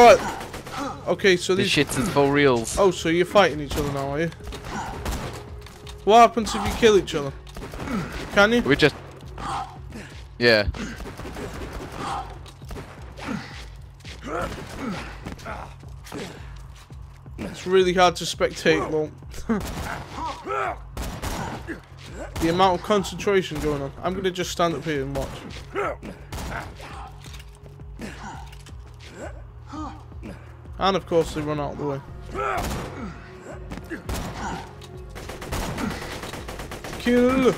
Alright. Okay, so This shit's is for reals. Oh, so you're fighting each other now, are you? What happens if you kill each other? Can you? We just. Yeah. It's really hard to spectate, though. the amount of concentration going on. I'm gonna just stand up here and watch. And of course they run out of the way. Kill!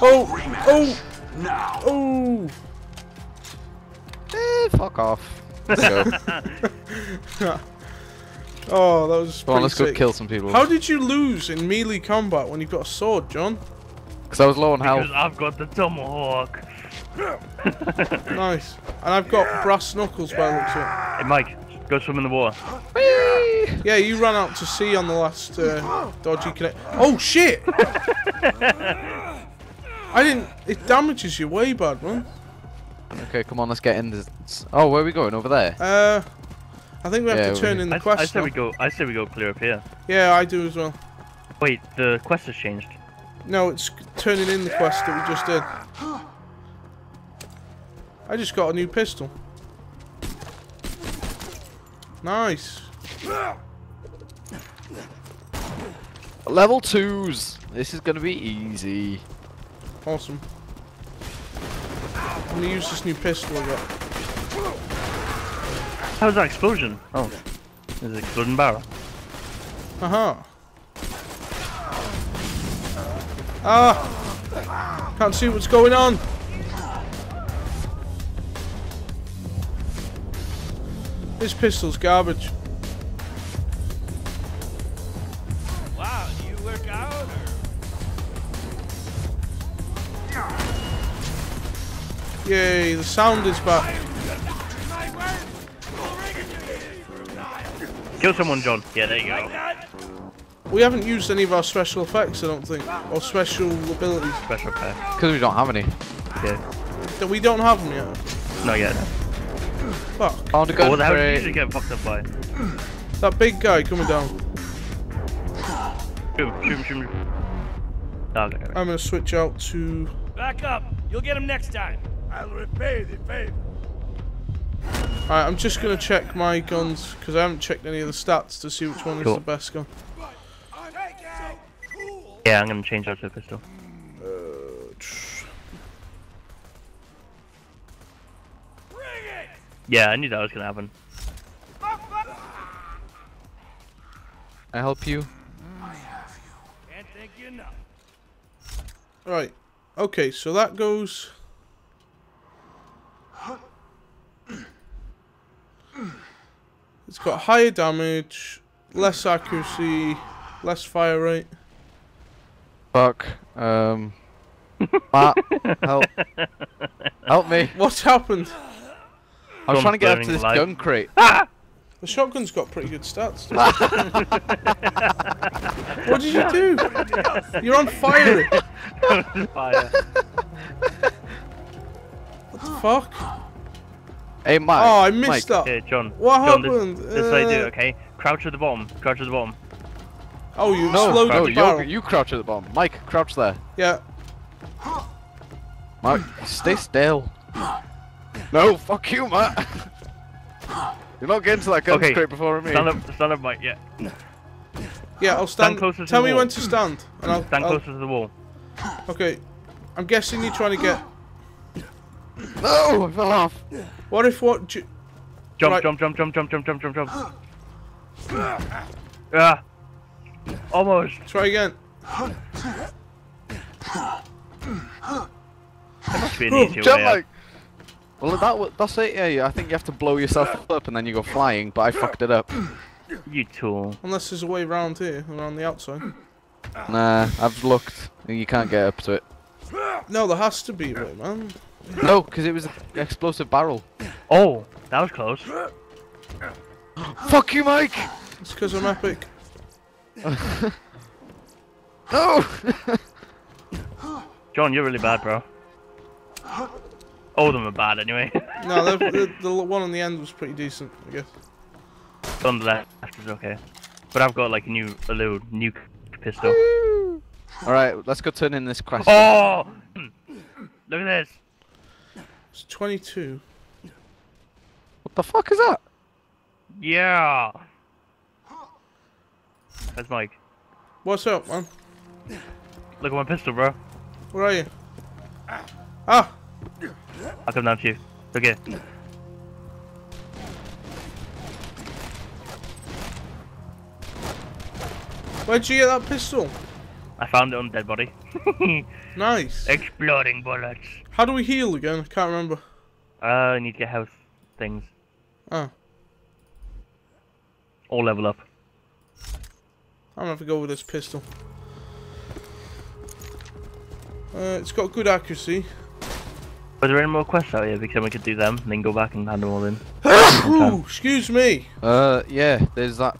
Oh! Oh! Now. Oh! Eh, fuck off. Let's go. Oh, that was Come on, pretty let's go kill some people. How did you lose in melee combat when you've got a sword, John? Because I was low on Because health. I've got the tomahawk. Nice. And I've got brass knuckles by the looks of it. Hey, Mike, go swim in the water. Yeah, you ran out to sea on the last uh, dodgy connect. Oh shit! I didn't. It damages you way bad, man. Okay, come on, let's get in this. Oh, where are we going? Over there? Uh, I think we have Yeah, to turn we- in the I, quest. I say we go. I say we go clear up here. Yeah, I do as well. Wait, the quest has changed. No, it's turning in the quest that we just did. I just got a new pistol. Nice. Level twos. This is gonna be easy. Awesome. I'm gonna use this new pistol I got. How was that explosion? Oh, there's an exploding barrel. Uh huh. Ah! Can't see what's going on. This pistol's garbage. Wow, do you work out or? Yay, the sound is back. Kill someone, John. Yeah, there you go. We haven't used any of our special effects, I don't think. Or special abilities. Special pack. Because we don't have any. Yeah. That we don't have them yet. Not yet. Fuck. Found a Oh, gun what the hell did you crate. usually get fucked up by? That big guy coming down. Shoot him, shoot him, shoot him. Oh, okay, okay. I'm gonna switch out to... Back up. You'll get him next time. I'll repay the favor. Alright, I'm just gonna check my guns, because I haven't checked any of the stats to see which one is the best gun. Yeah, I'm gonna change out to a pistol. Yeah, I knew that was gonna happen. I help you. Can't thank you enough. Right. Okay, so that goes... It's got higher damage, less accuracy, less fire rate. Fuck. Um. Matt, help. Help me. What's happened? I was trying to get up to this alive. gun crate. The shotgun's got pretty good stats. what did you do? You're on fire. Fire. What the fuck? Hey, Mike. Oh, I missed Mike. that. Here, John. What John, happened? This, this is what I do, Uh, okay? Crouch at the bottom. Crouch at the bottom. Oh, you No, exploded no, the barrel. you, you crouch at the bottom. Mike, crouch there. Yeah. Mike, stay still. No, fuck you, Matt. You're not getting to that gun Okay, crate before me. Stand up, stand up, Mike. Yeah. Yeah, I'll stand. closer to tell the me wall. when to stand. And I'll, Stand I'll- closer to the wall. Okay. I'm guessing you're trying to get. No, I fell off. What if what? ju- Jump, Right. jump, jump, jump, jump, jump, jump, jump, jump. Ah. Almost. Try again. There must be an easier Jump, way out. Mike. Well, that that's it. Yeah, yeah, I think you have to blow yourself up and then you go flying. But I fucked it up. You tool. Unless there's a way round here, around the outside. Nah, I've looked. You can't get up to it. No, there has to be a way, man. No, because it was an explosive barrel. Oh, that was close. Fuck you, Mike. It's because I'm epic. No. John, you're really bad, bro. All of them are bad anyway. No, the, the, the one on the end was pretty decent, I guess. The on the left is okay. But I've got like a new, a little nuke pistol. Alright, let's go turn in this quest. Oh! Look at this. It's 22. What the fuck is that? Yeah. That's Mike. What's up, man? Look at my pistol, bro. Where are you? Ah! I'll come down to you. Okay. Where'd you get that pistol? I found it on dead body. Nice. Exploding bullets. How do we heal again? I can't remember. Uh, I need to get health things. Oh, All level up. I'm gonna have to go with this pistol. Uh, it's got good accuracy. Are there any more quests out here? Because then we could do them, and then go back and hand them all in. Ooh, excuse me. Uh, yeah, there's that.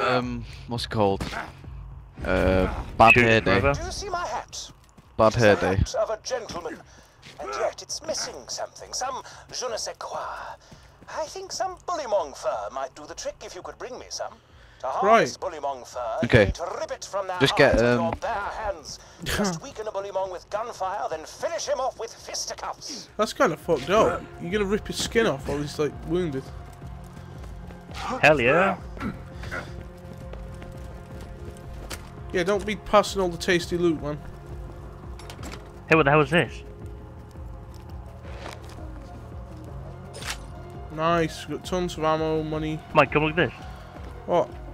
Um, what's it called? Uh, bad Shoot hair day. Do you see my hat? Bad It's hair the day. hat of a gentleman, and yet it's missing something. Some je ne sais quoi. I think some bullymong fur might do the trick if you could bring me some. To harvest bullymong fur, Okay. you need to rip it from their Just get, hides um, hands. Just weaken a bullymong with gunfire, then finish him off with fisticuffs. That's kind of fucked up. You're gonna rip his skin off while he's like wounded. Hell yeah. Yeah, don't be passing all the tasty loot, man. Hey, what the hell is this? Nice. Got tons of ammo, money. Mike, come look at this. What? What?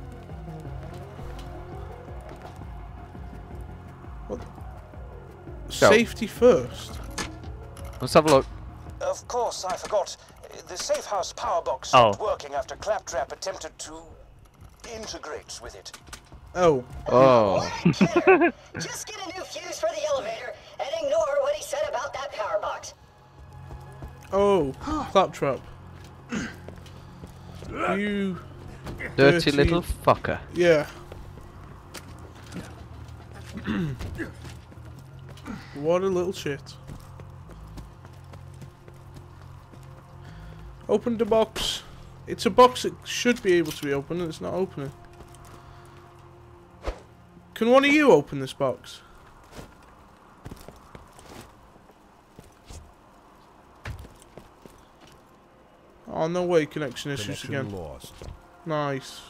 Go. Safety first. Let's have a look. Of course, I forgot. The safe house power box Oh. stopped working after Claptrap attempted to integrate with it. Oh, Oh, Killer, just get a new fuse for the elevator and ignore what he said about that power box. oh, claptrap. you, dirty Dirty. little fucker. yeah. what a little shit. Open the box. It's a box that should be able to be opened and it's not opening. Can one of you open this box? Oh, no way, connection issues Connection again. lost. Nice.